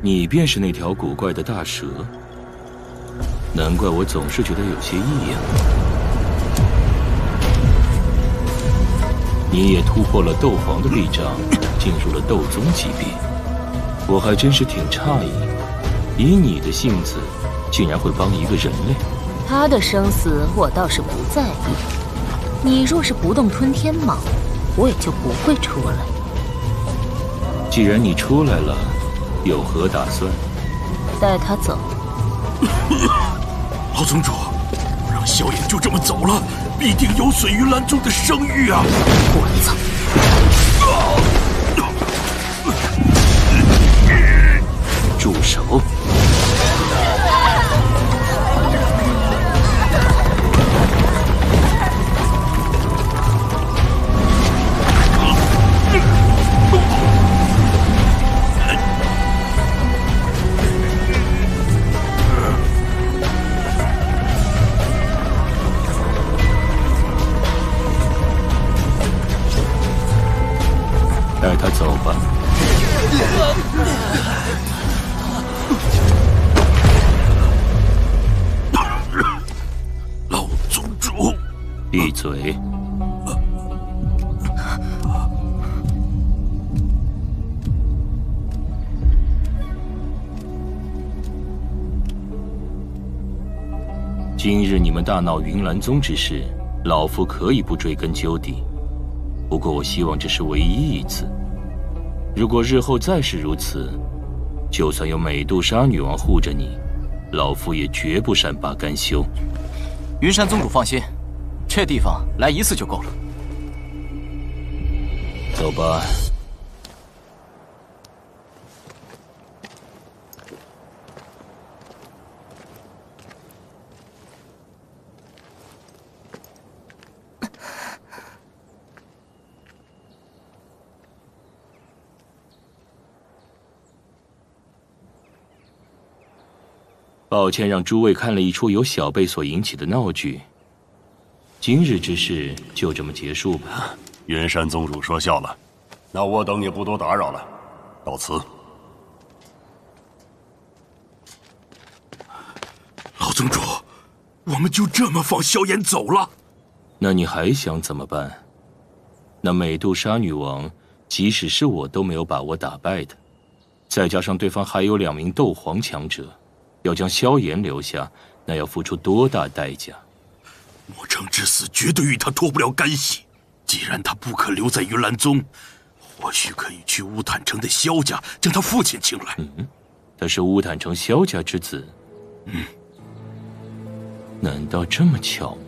你便是那条古怪的大蛇，难怪我总是觉得有些异样。你也突破了斗皇的臂章，进入了斗宗级别，我还真是挺诧异。以你的性子，竟然会帮一个人类？他的生死我倒是不在意。你若是不动吞天蟒，我也就不会出来。既然你出来了。有何打算？带他走。老宗主，让萧炎就这么走了，必定有损于兰宗的声誉啊！我操！住手！大闹云岚宗之事，老夫可以不追根究底。不过我希望这是唯一一次。如果日后再是如此，就算有美杜莎女王护着你，老夫也绝不善罢甘休。云山宗主放心。这地方来一次就够了。走吧。抱歉，让诸位看了一出由小辈所引起的闹剧。今日之事就这么结束吧。云山宗主说笑了，那我等也不多打扰了，告辞。老宗主，我们就这么放萧炎走了？那你还想怎么办？那美杜莎女王，即使是我都没有把握打败的，再加上对方还有两名斗皇强者，要将萧炎留下，那要付出多大代价？莫城之死绝对与他脱不了干系。既然他不可留在云岚宗，或许可以去乌坦城的萧家将他父亲请来。嗯，他是乌坦城萧家之子。嗯，难道这么巧吗？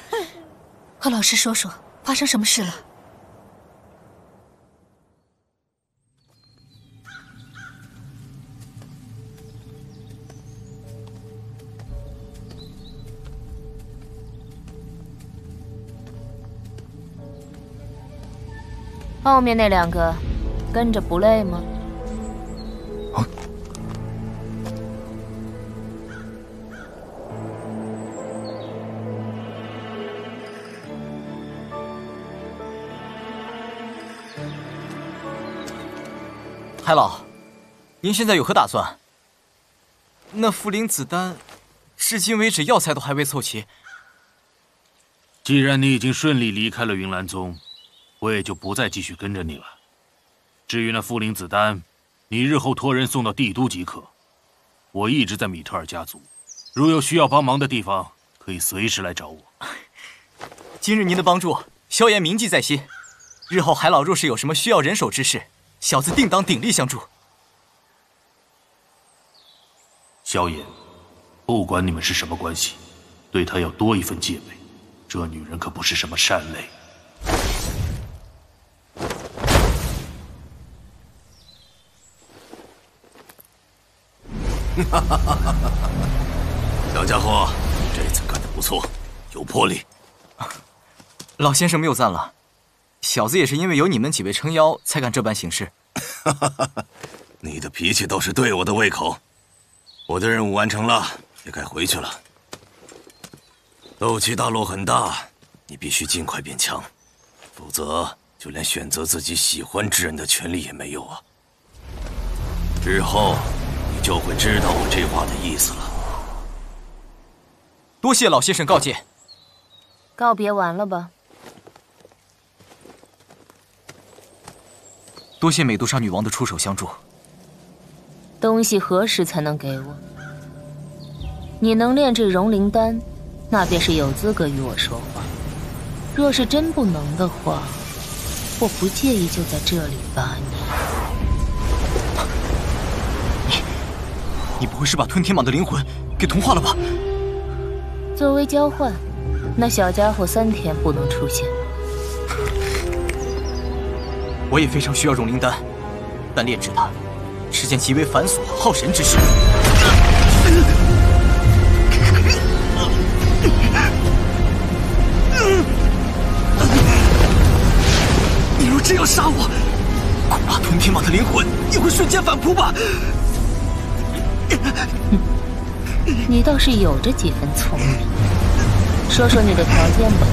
和老师说说发生什么事了。后面那两个跟着不累吗？海老，您现在有何打算？那茯苓子丹，至今为止药材都还未凑齐。既然你已经顺利离开了云岚宗。我也就不再继续跟着你了。至于那茯苓子丹，你日后托人送到帝都即可。我一直在米特尔家族，如有需要帮忙的地方，可以随时来找我。今日您的帮助，萧炎铭记在心。日后海老若是有什么需要人手之事，小子定当鼎力相助。萧炎，不管你们是什么关系，对她要多一份戒备。这女人可不是什么善类。哈哈哈哈哈！小家伙，这次干得不错，有魄力。老先生谬赞了，小子也是因为有你们几位撑腰，才敢这般行事。哈哈哈哈你的脾气倒是对我的胃口。我的任务完成了，也该回去了。斗气大陆很大，你必须尽快变强，否则就连选择自己喜欢之人的权利也没有啊！日后你。就会知道我这话的意思了。多谢老先生告诫。告别完了吧？多谢美杜莎女王的出手相助。东西何时才能给我？你能炼制融灵丹，那便是有资格与我说话。若是真不能的话，我不介意就在这里把你。你不会是把吞天蟒的灵魂给同化了吧？作为交换，那小家伙三天不能出现。我也非常需要融灵丹，但炼制它是件极为繁琐耗神之事。你若真要杀我，恐怕吞天蟒的灵魂也会瞬间反扑吧。你倒是有着几分聪明，说说你的条件吧。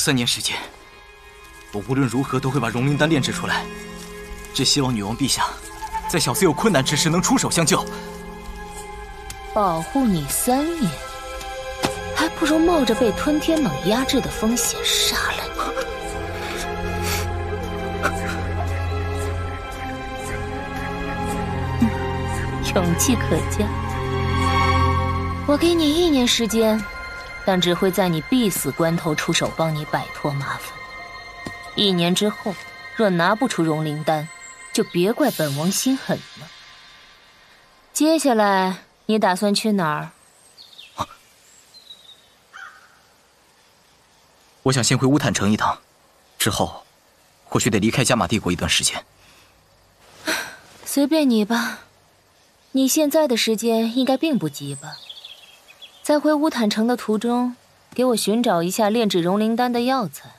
三年时间，我无论如何都会把融灵丹炼制出来。只希望女王陛下，在小子有困难之时能出手相救。保护你三年，还不如冒着被吞天蟒压制的风险杀了你。勇气可嘉，我给你一年时间，但只会在你必死关头出手帮你摆脱麻烦。一年之后，若拿不出融灵丹，就别怪本王心狠了。接下来你打算去哪儿？我想先回乌坦城一趟，之后或许得离开加玛帝国一段时间。随便你吧。你现在的时间应该并不急吧？在回乌坦城的途中，给我寻找一下炼制融灵丹的药材。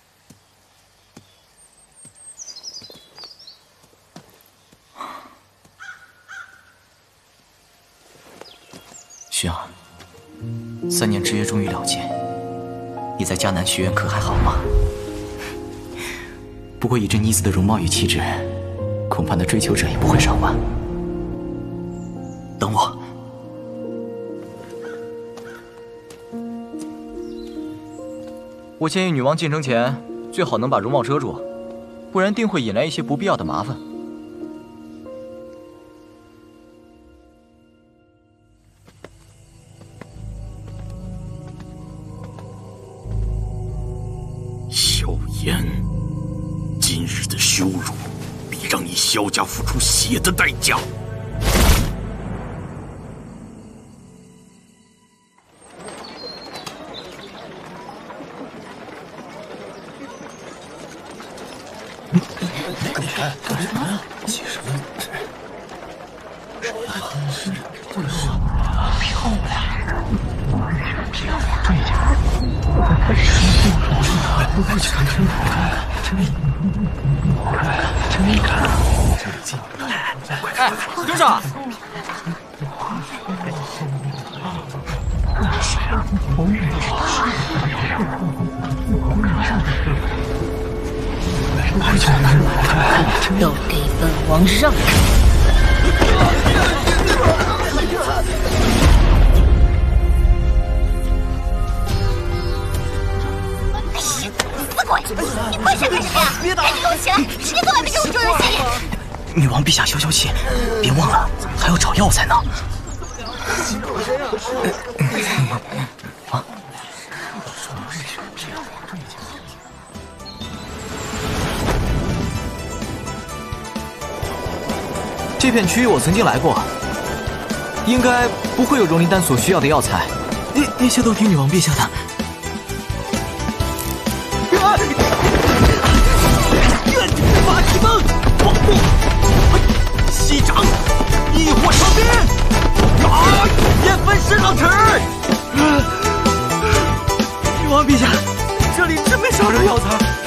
薰儿，三年之约终于了结，你在迦南学院可还好吗？不过以这妮子的容貌与气质，恐怕那追求者也不会少吧。我建议女王进城前最好能把容貌遮住，不然定会引来一些不必要的麻烦。萧炎，今日的羞辱，必让你萧家付出血的代价。都给本王让开！你跪下干什么呀？赶紧给我起来！时间都还没给我做游戏。女王陛下，消消气，别忘了还要找药材呢。这片区域我曾经来过，应该不会有融灵丹所需要的药材。那那些都听女王陛下的。焰焚十郎齿。女王陛下，这里真没少着药材。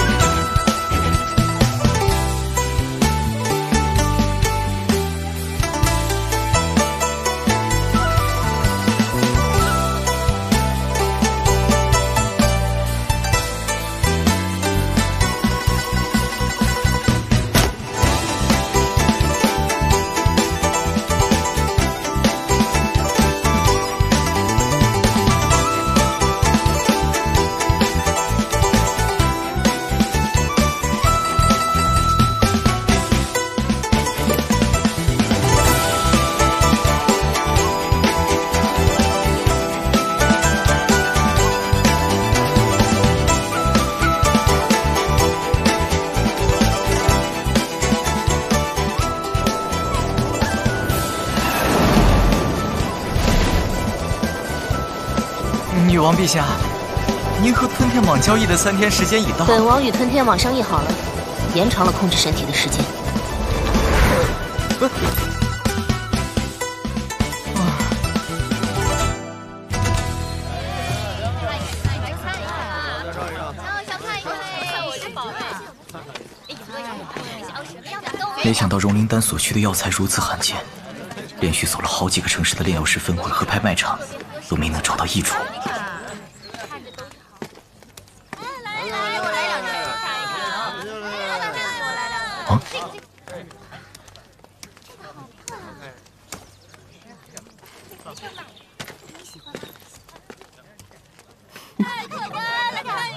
女王陛下，您和吞天蟒交易的三天时间已到。本王与吞天蟒商议好了，延长了控制身体的时间。没想到融灵丹所需的药材如此罕见，连续走了好几个城市的炼药师分会和拍卖场，都没能找到一处。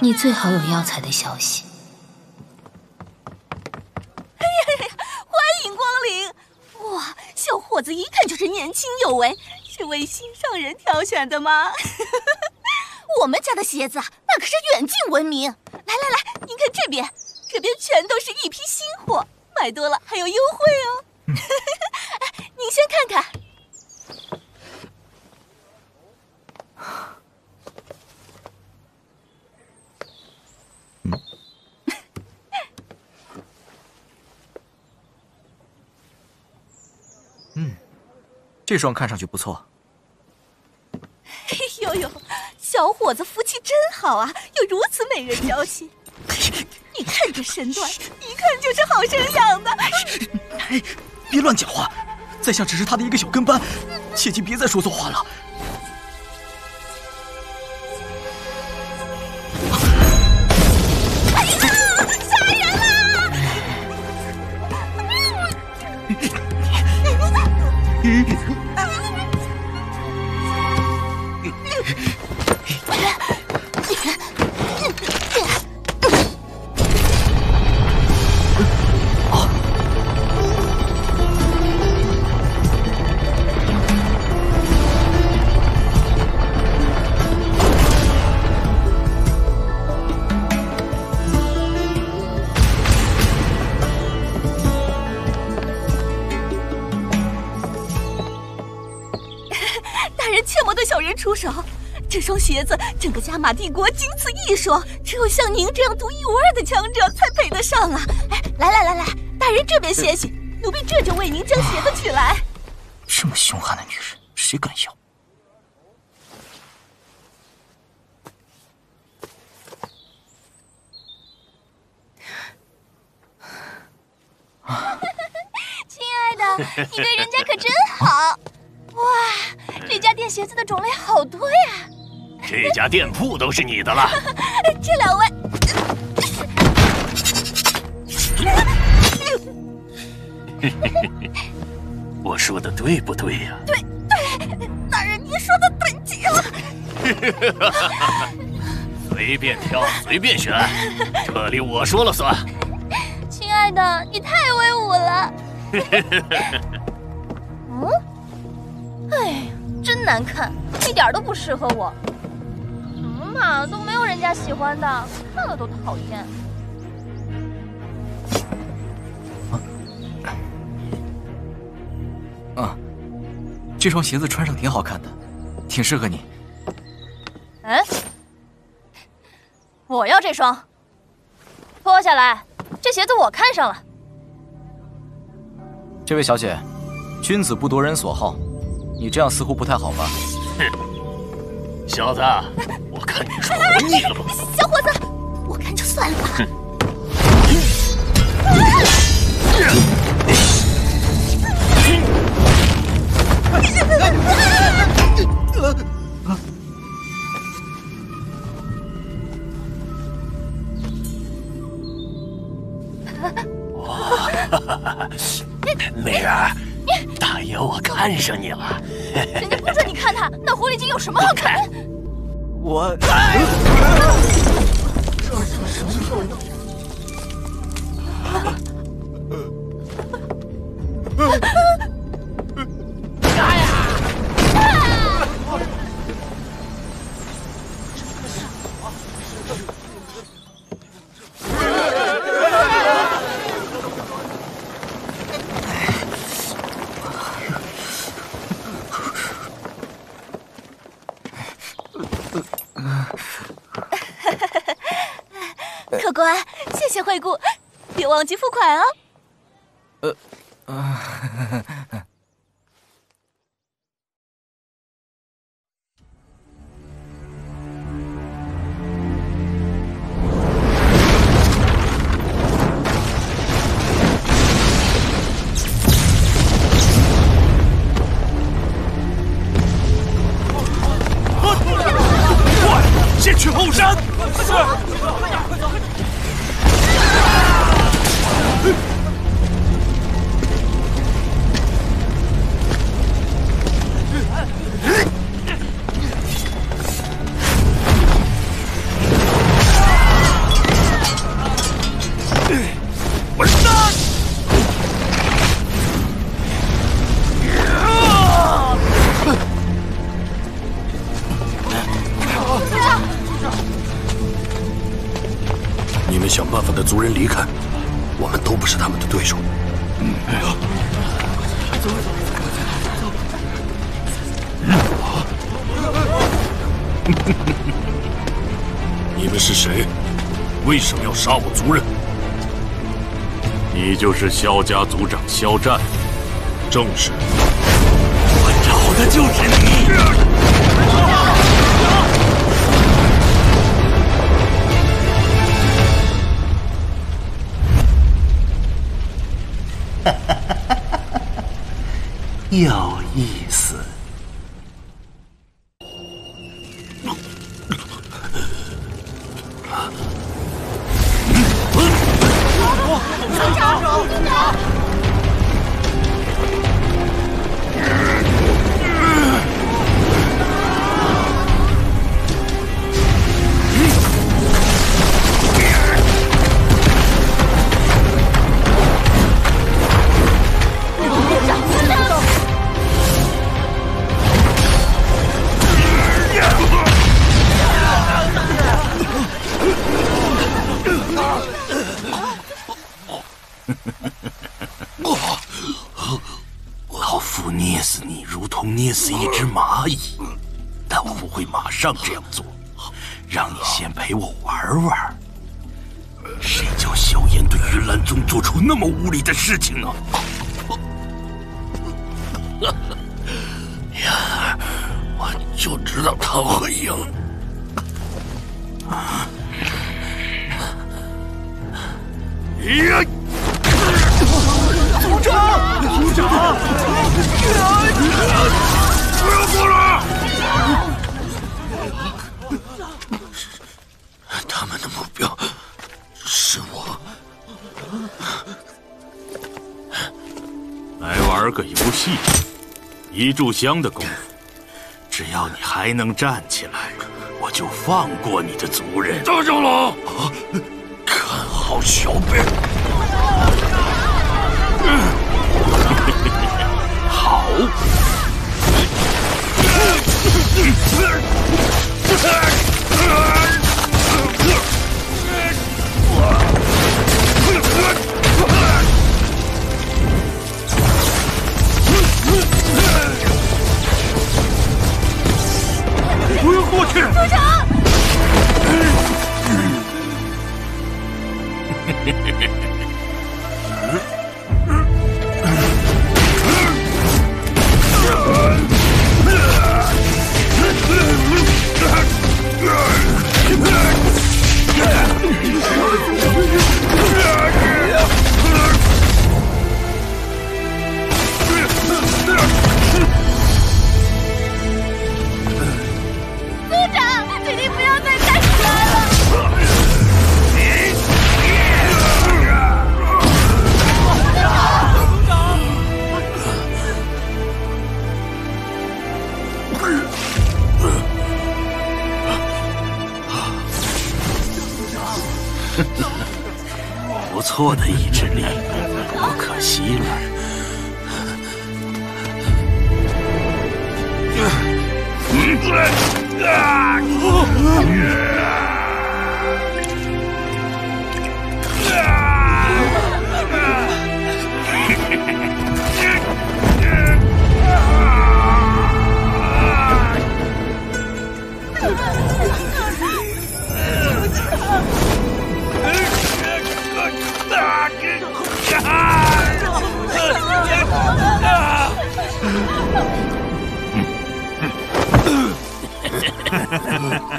你最好有药材的消息。哎呀呀！欢迎光临！哇，小伙子一看就是年轻有为，是为心上人挑选的吗？我们家的鞋子那可是远近闻名。来来来，您看这边，这边全都是一批新货，买多了还有优惠哦。您先看看。这双看上去不错。哎呦呦，小伙子福气真好啊，有如此美人娇妻。你看这身段，一看就是好生养的。哎，别乱讲话，在下只是他的一个小跟班，切记别再说错话了。手，这双鞋子整个加玛帝国仅此一双，只有像您这样独一无二的强者才配得上啊！哎，来来来来，大人这边歇息，奴婢这就为您将鞋子取来。这么凶悍的女人，谁敢要？亲爱的，你对人家可真好。哇，这家店鞋子的种类好多呀！这家店铺都是你的了。这两位，我说的对不对呀？对对，大人您说的对极了。随便挑，随便选，这里我说了算。亲爱的，你太威武了。嗯。哎，真难看，一点都不适合我。什么嘛，都没有人家喜欢的，看了都讨厌。啊这双鞋子穿上挺好看的，挺适合你。嗯，我要这双。脱下来，这鞋子我看上了。这位小姐，君子不夺人所好，你这样似乎不太好吧？哼，小子，我看你是活 腻了吧？小伙子，我看就算了吧。哇，美儿，大爷我看上你了。人家不准你看他，那狐狸精有什么好看？我。客正是。我找的就是你。有意思。事情呢？呀，我就知道他会赢。呀！组长，组长，玩个游戏，一炷香的功夫，只要你还能站起来，我就放过你的族人。大长老，看好小辈。好。不要过去！住手！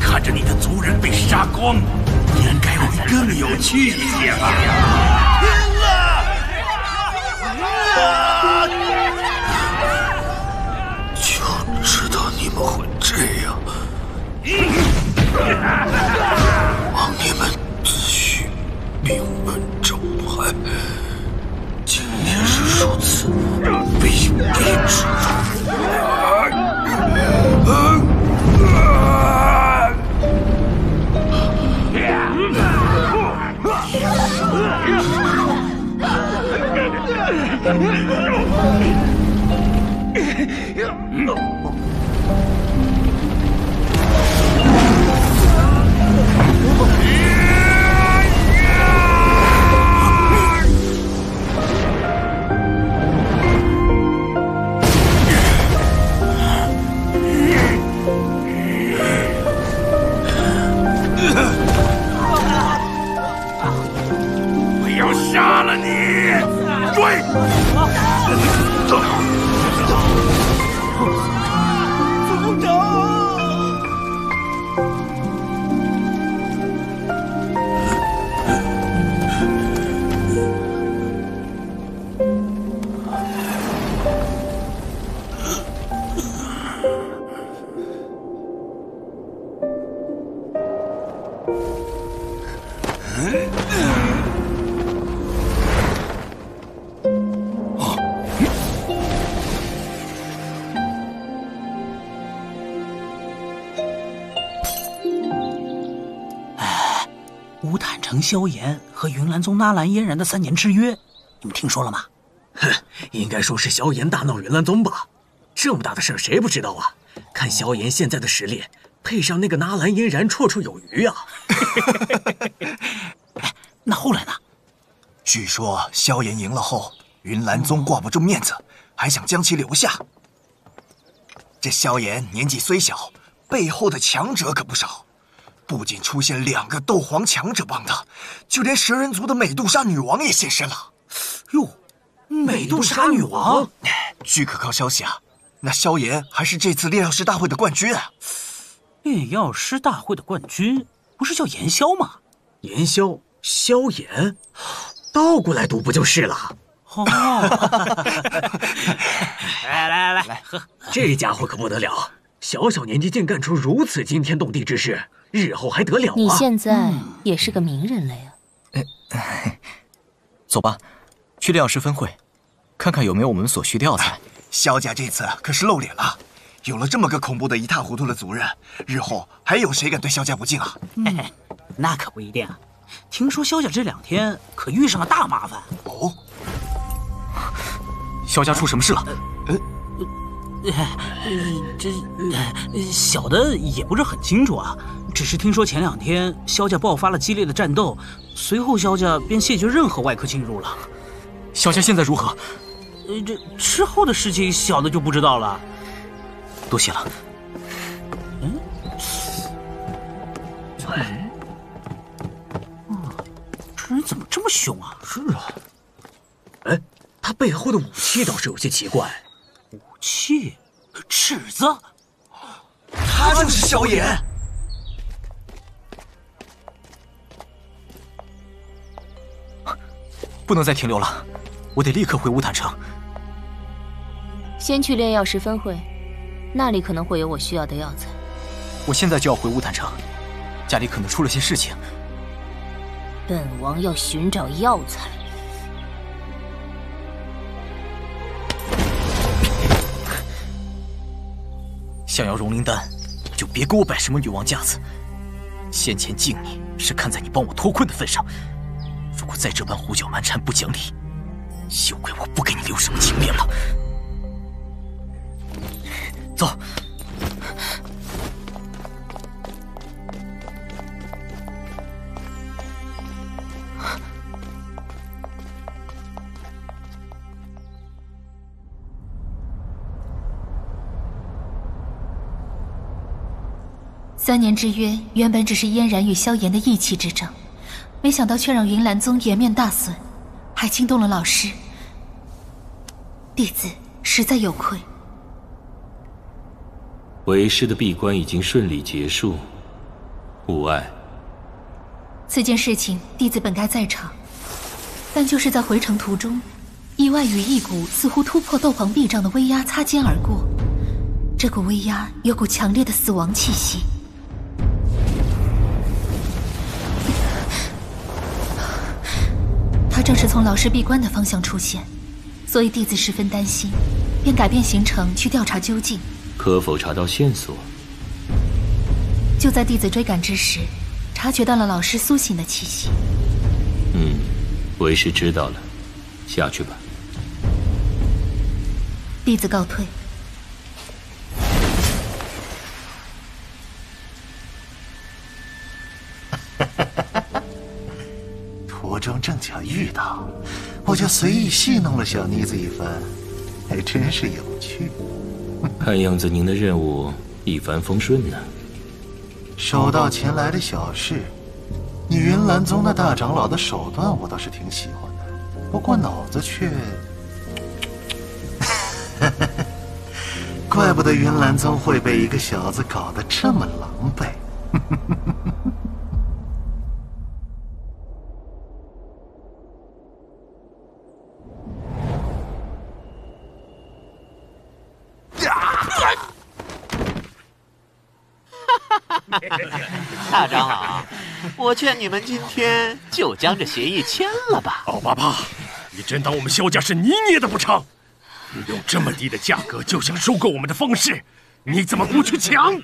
看着你的族人被杀光，应该会更有趣一些吧。我要杀了你！追！走萧炎和云岚宗纳兰嫣然的三年之约，你们听说了吗？哼，应该说是萧炎大闹云岚宗吧？这么大的事儿，谁不知道啊？看萧炎现在的实力，配上那个纳兰嫣然，绰绰有余啊！哎 那后来呢？据说萧炎赢了后，云岚宗挂不住面子，还想将其留下。这萧炎年纪虽小，背后的强者可不少，不仅出现两个斗皇强者帮他，就连蛇人族的美杜莎女王也现身了。哟，美杜莎女王？据可靠消息啊，那萧炎还是这次炼药师大会的冠军啊！炼药师大会的冠军不是叫炎萧吗？炎萧，萧炎，倒过来读不就是了？哦，来来来来，喝！这家伙可不得了，小小年纪竟干出如此惊天动地之事，日后还得了啊？你现在也是个名人了呀。走吧，去炼药师分会，看看有没有我们所需的药材。萧家这次可是露脸了，有了这么个恐怖的一塌糊涂的族人，日后还有谁敢对萧家不敬啊？嗯，那可不一定啊。听说萧家这两天可遇上了大麻烦哦。萧家出什么事了？呃，呃，这小的也不是很清楚啊。只是听说前两天萧家爆发了激烈的战斗，随后萧家便谢绝任何外客进入了。萧家现在如何？呃，这之后的事情小的就不知道了。多谢了。嗯，这人怎么这么凶啊？是啊。哎，他背后的武器倒是有些奇怪。武器，尺子。他就是萧炎。不能再停留了，我得立刻回乌坦城。先去炼药师分会，那里可能会有我需要的药材。我现在就要回乌坦城，家里可能出了些事情。本王要寻找药材。想要融灵丹，就别给我摆什么女王架子。先前敬你是看在你帮我脱困的份上。如果再这般胡搅蛮缠、不讲理，休怪我不给你留什么情面了。走。三年之约原本只是嫣然与萧炎的义气之争。没想到却让云岚宗颜面大损，还惊动了老师。弟子实在有愧。为师的闭关已经顺利结束，无碍。此件事情，弟子本该在场，但就是在回程途中，意外与一股似乎突破斗皇壁障的威压擦肩而过。这股威压有股强烈的死亡气息。他正是从老师闭关的方向出现，所以弟子十分担心，便改变行程去调查究竟。可否查到线索？就在弟子追赶之时，察觉到了老师苏醒的气息。嗯，为师知道了，下去吧。弟子告退。遇到，我就随意戏弄了小妮子一番，还真是有趣。看样子您的任务一帆风顺呢。手到擒来的小事，你云岚宗的大长老的手段我倒是挺喜欢的，不过脑子却 怪不得云岚宗会被一个小子搞得这么狼狈。大长老，我劝你们今天就将这协议签了吧。奥巴巴，你真当我们萧家是你捏的不成？用这么低的价格就想收购我们的方式，你怎么不去抢？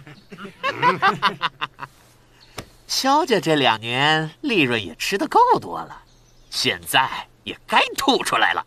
萧家这两年利润也吃得够多了，现在也该吐出来了。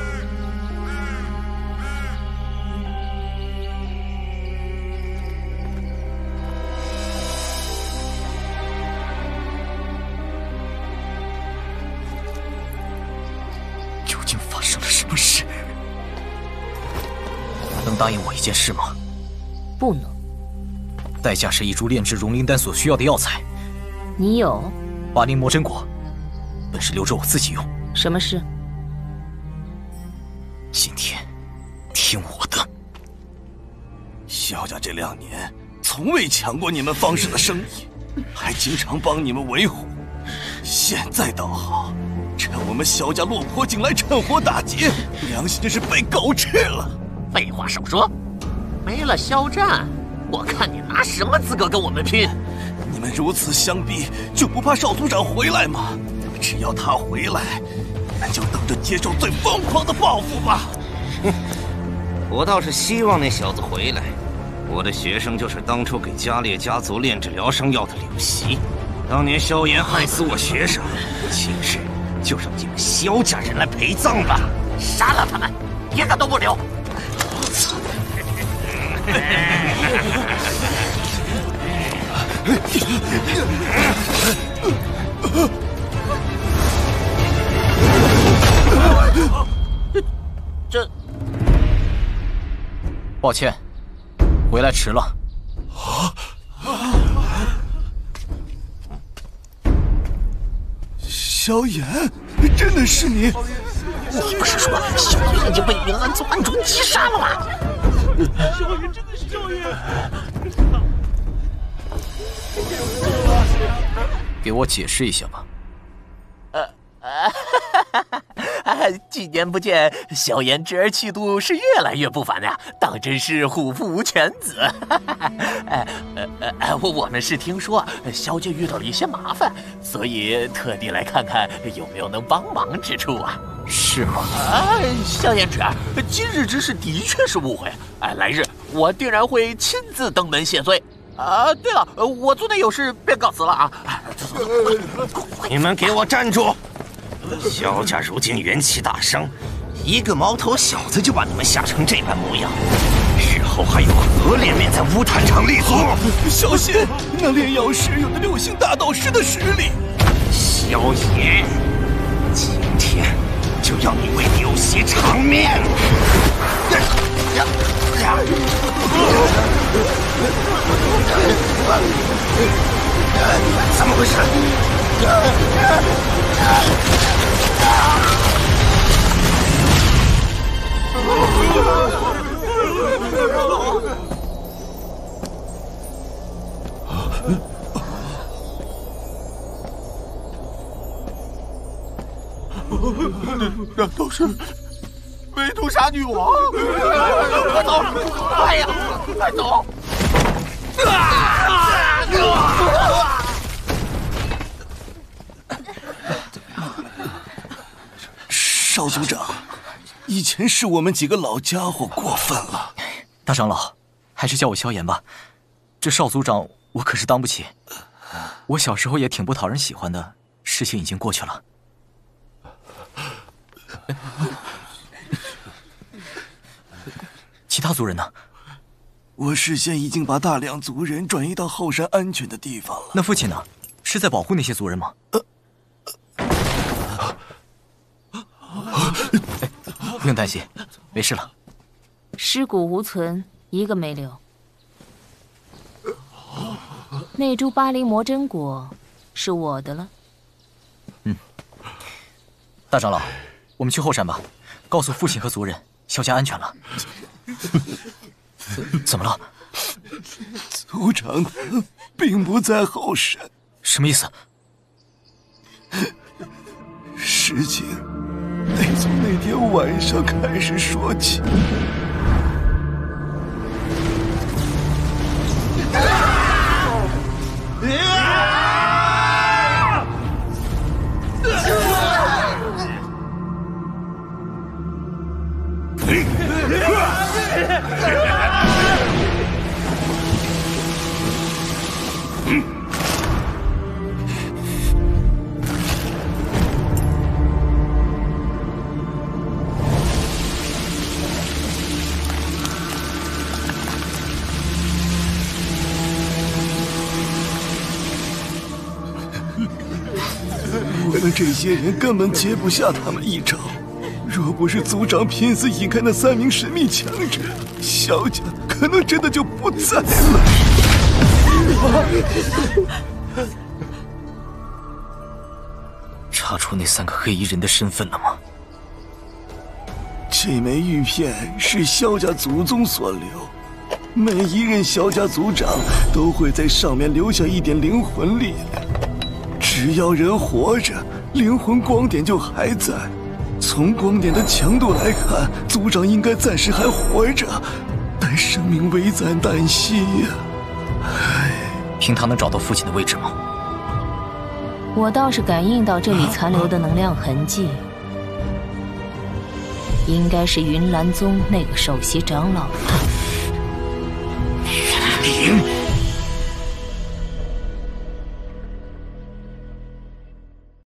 答应我一件事吗？不能。代价是一株炼制融灵丹所需要的药材。你有？八灵魔真果，本是留着我自己用。什么事？今天，听我的。萧家这两年从未抢过你们方氏的生意，还经常帮你们维护。现在倒好，趁我们萧家落魄，竟来趁火打劫，良心真是被狗吃了。废话少说，没了肖战，我看你拿什么资格跟我们拼？你们如此相逼，就不怕少族长回来吗？只要他回来，你们就等着接受最疯狂的报复吧！哼！我倒是希望那小子回来。我的学生就是当初给加列家族炼制疗伤药的柳席。当年萧炎害死我学生，今日就让你们萧家人来陪葬吧！杀了他们，一个都不留！这，抱歉，回来迟了。萧炎，真的是你！你不是说萧炎已经被云岚宗暗中击杀了吗？少爷真的是少爷！给我解释一下吧。呃呃，几年不见，萧炎侄儿气度是越来越不凡呀，当真是虎父无犬子。呃呃呃，我我们是听说萧家遇到了一些麻烦，所以特地来看看有没有能帮忙之处啊。是吗？啊，萧炎之儿，今日之事的确是误会。哎，来日我定然会亲自登门谢罪。啊，对了，我族内有事，便告辞了啊！你们给我站住！萧家如今元气大伤，一个毛头小子就把你们吓成这般模样，日后还有何脸面在乌坦场立足？小心，那炼药师有着六星大道师的实力。萧炎，就要你为柳邪偿命！怎么回事？难道是梅杜莎女王？快走！快呀！快走！少族长，以前是我们几个老家伙过分了。大长老，还是叫我萧炎吧。这少族长我可是当不起。我小时候也挺不讨人喜欢的，事情已经过去了。其他族人呢？我事先已经把大量族人转移到后山安全的地方了。那父亲呢？是在保护那些族人吗？不用担心，没事了。尸骨无存，一个没留。那株巴黎魔真果是我的了。嗯，大长老，我们去后山吧，告诉父亲和族人，萧家安全了。怎么了？族长并不在后山。什么意思？事情得从那天晚上开始说起。我们这些人，根本接不下他们一招。若不是族长拼死引开那三名神秘强者，萧家可能真的就不在了。查出那三个黑衣人的身份了吗？这枚玉片是萧家祖宗所留，每一任萧家族长都会在上面留下一点灵魂力量。只要人活着，灵魂光点就还在。从光点的强度来看，族长应该暂时还活着，但生命危在旦夕呀！唉，凭他能找到父亲的位置吗？我倒是感应到这里残留的能量痕迹，应该是云岚宗那个首席长老。林。